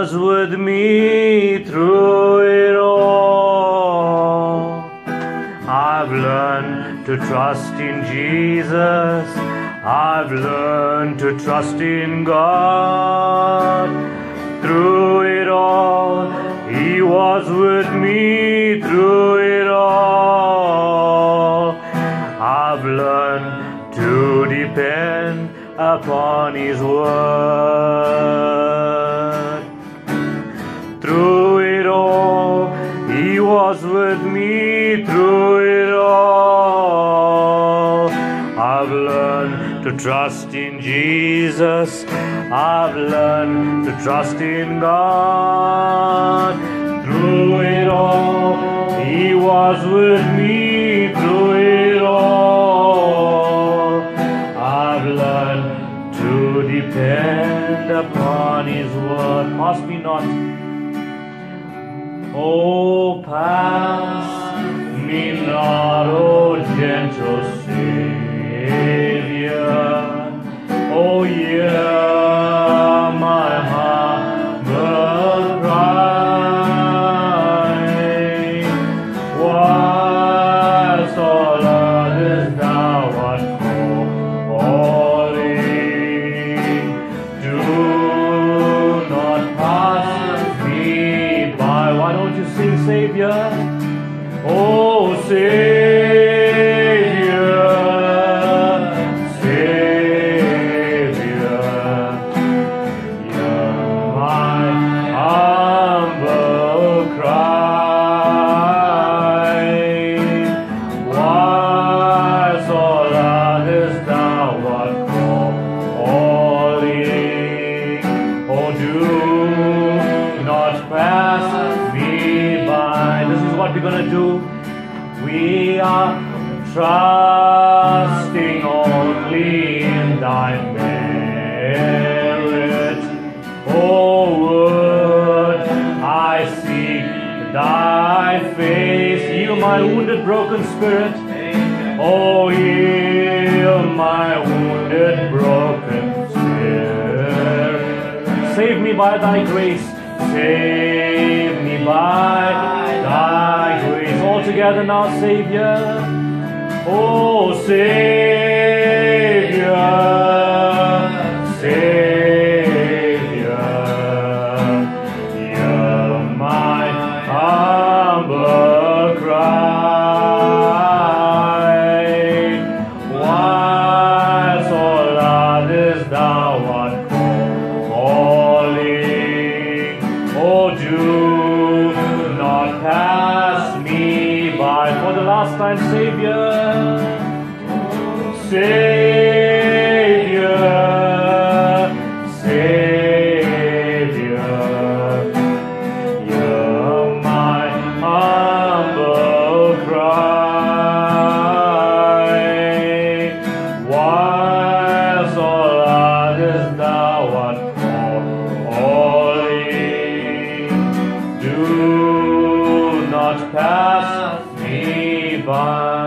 was with me through it all. I've learned to trust in Jesus. I've learned to trust in God. Through it all, He was with me through it all. I've learned to depend upon His word. To trust in Jesus. I've learned to trust in God. Through it all, He was with me through it all. I've learned to depend upon His word. Pass me not. Oh, pass me not, oh gentle Savior. Savior? Oh, Savior, Savior, hear my humble cry. Whilst all others thou art calling, oh, do not pass what we're gonna do. We are trusting only in thy merit. Oh, would I seek thy face, heal my wounded, broken spirit. Oh, heal my wounded, broken spirit. Save me by thy grace. Save me by thy grace. All together now, Savior. Oh, Savior. Savior. Hear my humble cry. Others thou art for the last time, Savior. Savior. Savior. You're my humble cry. Whilst all others thou art holy, do not pass divine.